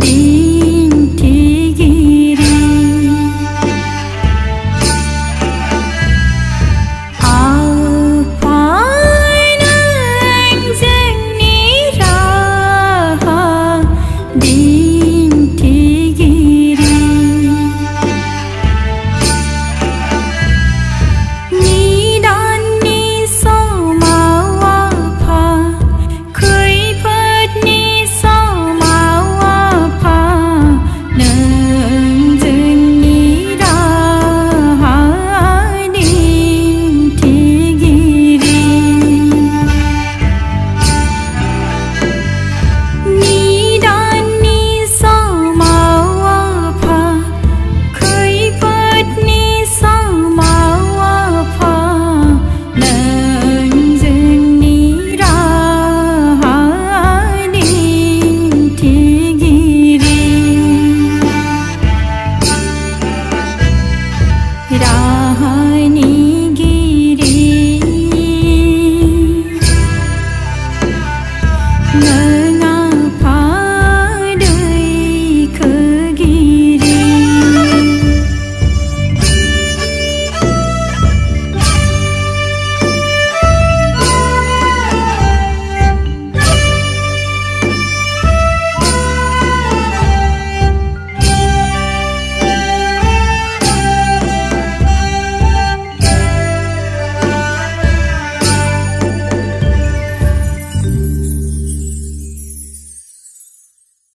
be